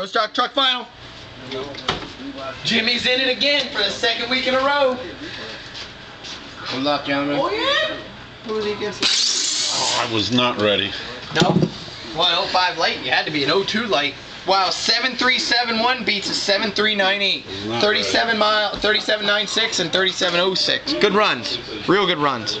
Pro Stock Truck Final. Jimmy's in it again for the second week in a row. Good luck, gentlemen. Oh yeah. Who he against? Oh, I was not ready. No. Well, 05 light. You had to be an 02 light. Wow, 7371 beats a 7398. 37 mile, 3796 and 3706. Good runs. Real good runs.